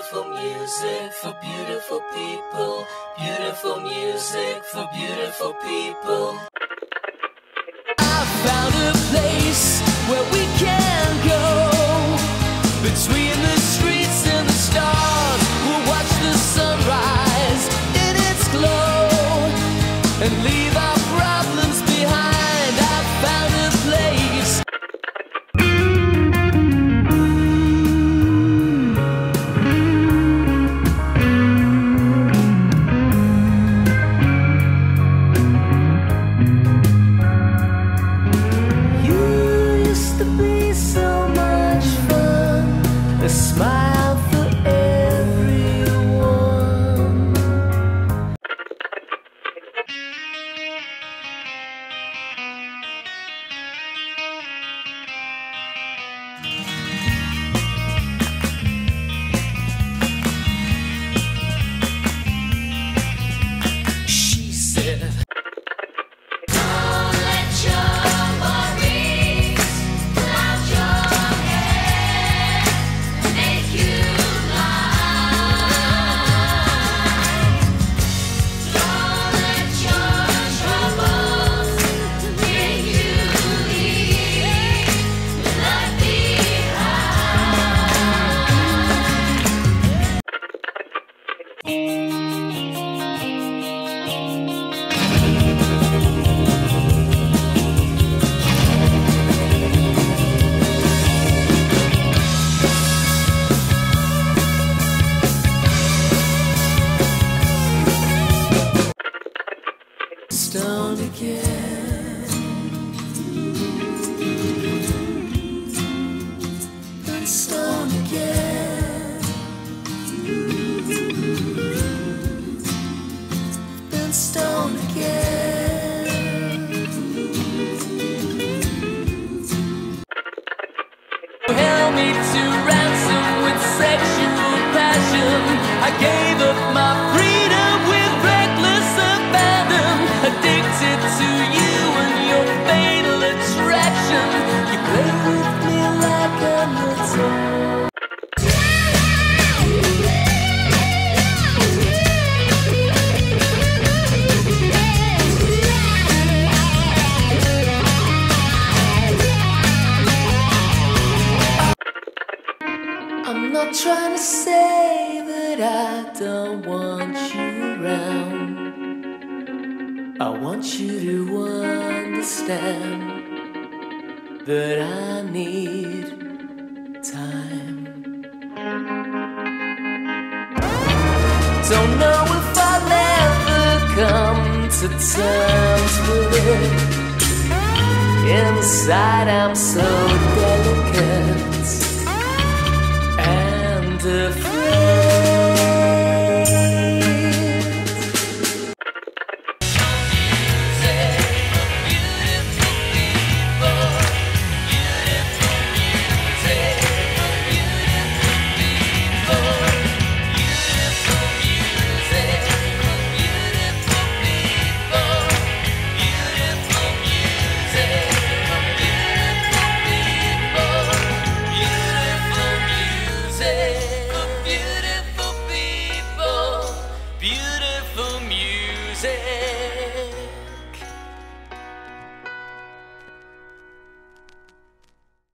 beautiful music for beautiful people. Beautiful music for beautiful people. Again. And stoned again. I gave up my freedom with reckless abandon. Addicted to you and your fatal attraction. You play with me like I'm a toy. I'm not trying to say I don't want you around. I want you to understand that I need time. Don't know if I'll ever come to terms with it. Inside, I'm so delicate and afraid. say